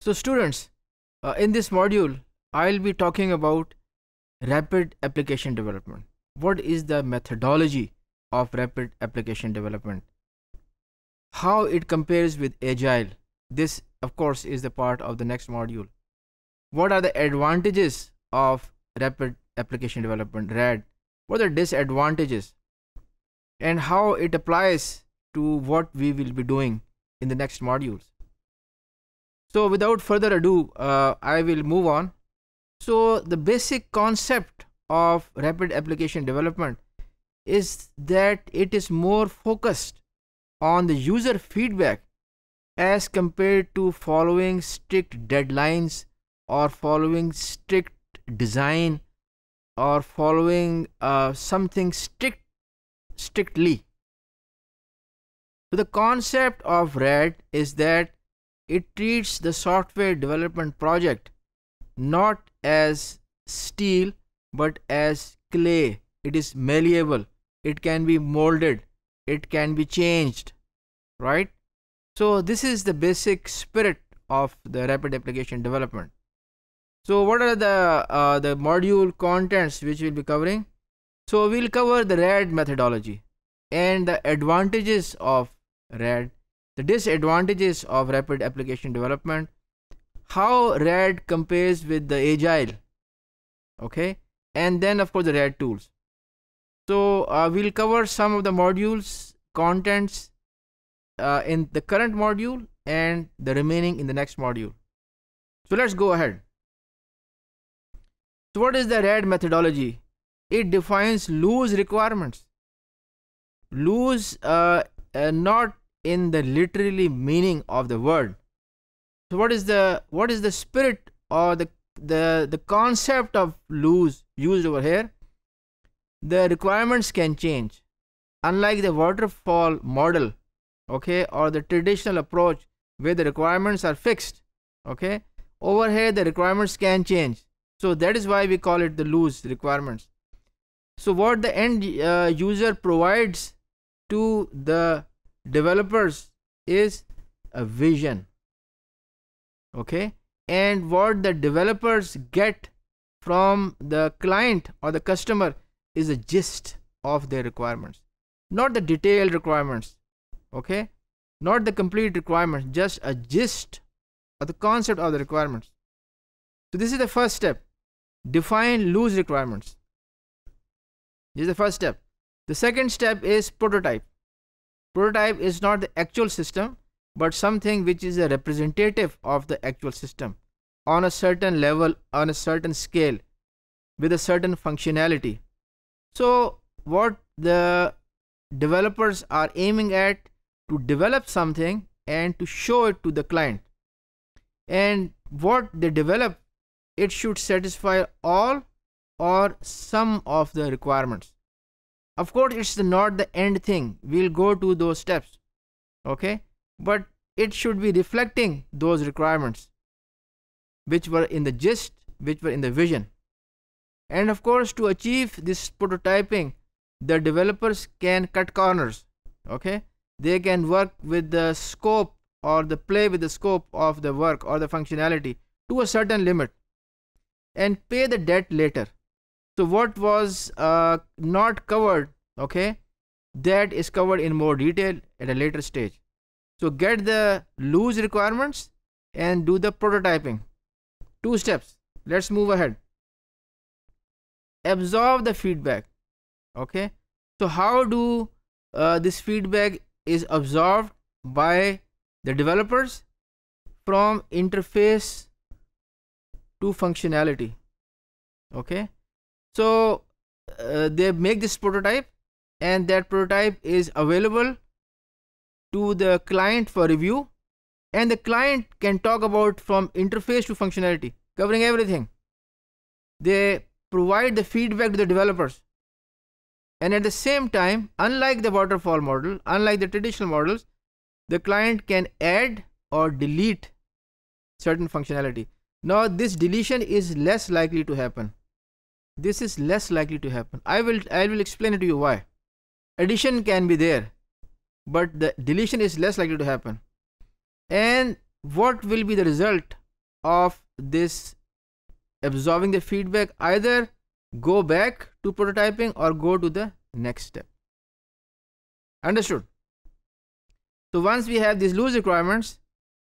So students, uh, in this module, I'll be talking about rapid application development. What is the methodology of rapid application development? How it compares with agile. This of course is the part of the next module. What are the advantages of rapid application development, RAD? What are the disadvantages? And how it applies to what we will be doing in the next modules. So without further ado, uh, I will move on. So the basic concept of rapid application development is that it is more focused on the user feedback as compared to following strict deadlines or following strict design or following uh, something strict strictly so the concept of RAD is that it treats the software development project not as steel but as clay. It is malleable. It can be molded. It can be changed. Right? So this is the basic spirit of the rapid application development. So what are the uh, the module contents which we'll be covering? So we'll cover the RAD methodology and the advantages of RAD, the disadvantages of rapid application development, how RAD compares with the Agile, okay, and then of course the RAD tools. So uh, we'll cover some of the modules, contents uh, in the current module and the remaining in the next module. So let's go ahead. So what is the RAD methodology? It defines loose requirements. Loose uh, uh, not in the literally meaning of the word. So what is the what is the spirit or the the the concept of loose used over here? The requirements can change. Unlike the waterfall model okay or the traditional approach where the requirements are fixed okay over here the requirements can change. So that is why we call it the loose requirements. So what the end uh, user provides to the developers is a vision okay? And what the developers get from the client or the customer is a gist of their requirements. Not the detailed requirements okay? Not the complete requirements just a gist of the concept of the requirements. So this is the first step. Define loose requirements. This is the first step. The second step is prototype Prototype is not the actual system, but something which is a representative of the actual system on a certain level, on a certain scale, with a certain functionality. So, what the developers are aiming at to develop something and to show it to the client. And what they develop, it should satisfy all or some of the requirements of course it's not the end thing. We'll go to those steps. Okay? But it should be reflecting those requirements which were in the gist which were in the vision. And of course to achieve this prototyping the developers can cut corners. Okay? They can work with the scope or the play with the scope of the work or the functionality to a certain limit and pay the debt later so what was uh, not covered, okay, that is covered in more detail at a later stage. So get the loose requirements and do the prototyping. Two steps. Let's move ahead. Absorb the feedback. Okay. So how do uh, this feedback is absorbed by the developers from interface to functionality. Okay so uh, they make this prototype and that prototype is available to the client for review and the client can talk about from interface to functionality covering everything. They provide the feedback to the developers and at the same time unlike the waterfall model unlike the traditional models the client can add or delete certain functionality. Now this deletion is less likely to happen this is less likely to happen. I will i will explain it to you why. Addition can be there but the deletion is less likely to happen. And what will be the result of this absorbing the feedback? Either go back to prototyping or go to the next step. Understood? So once we have these loose requirements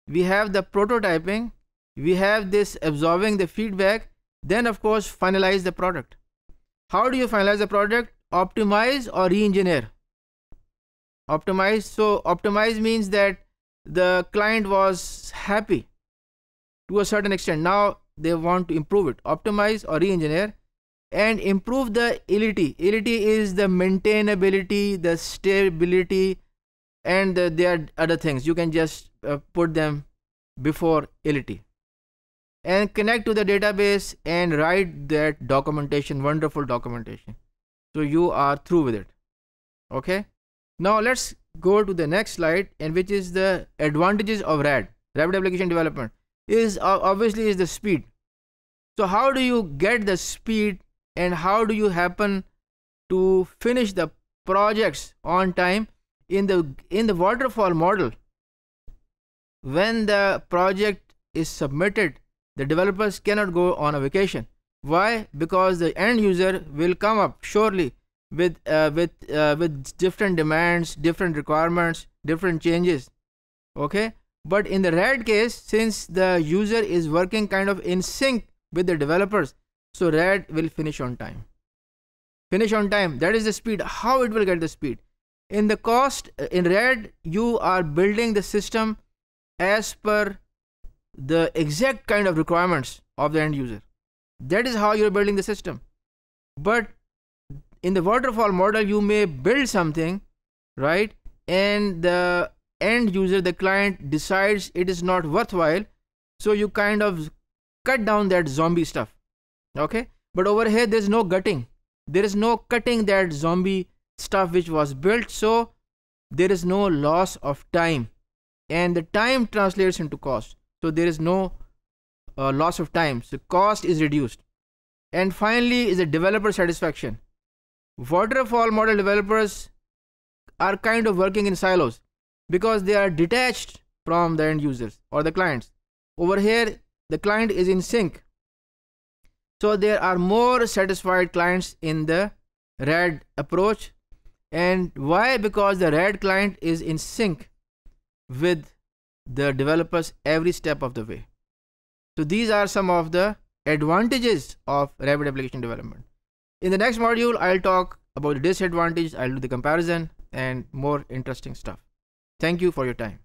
we have the prototyping we have this absorbing the feedback then of course finalize the product. How do you finalize the product? Optimize or re-engineer? Optimize. So optimize means that the client was happy to a certain extent. Now they want to improve it. Optimize or re-engineer and improve the LET. LET is the maintainability, the stability, and the, there are other things. You can just uh, put them before LET and connect to the database and write that documentation, wonderful documentation. So you are through with it. Okay. Now let's go to the next slide, and which is the advantages of RAD, rapid application development. Is uh, obviously is the speed. So how do you get the speed and how do you happen to finish the projects on time in the in the waterfall model when the project is submitted the developers cannot go on a vacation. Why? Because the end user will come up surely with uh, with uh, with different demands different requirements different changes. Okay? But in the RAD case since the user is working kind of in sync with the developers so RAD will finish on time. Finish on time. That is the speed. How it will get the speed? In the cost in RAD, you are building the system as per the exact kind of requirements of the end user. That is how you're building the system. But in the waterfall model you may build something right? And the end user the client decides it is not worthwhile. So you kind of cut down that zombie stuff okay? But over here there's no gutting. There is no cutting that zombie stuff which was built. So there is no loss of time. And the time translates into cost so there is no uh, loss of time. So cost is reduced. And finally is the developer satisfaction. Waterfall model developers are kind of working in silos because they are detached from the end users or the clients. Over here the client is in sync. So there are more satisfied clients in the RAD approach. And why? Because the RAD client is in sync with the developers every step of the way. So these are some of the advantages of rapid application development. In the next module, I'll talk about the disadvantages, I'll do the comparison and more interesting stuff. Thank you for your time.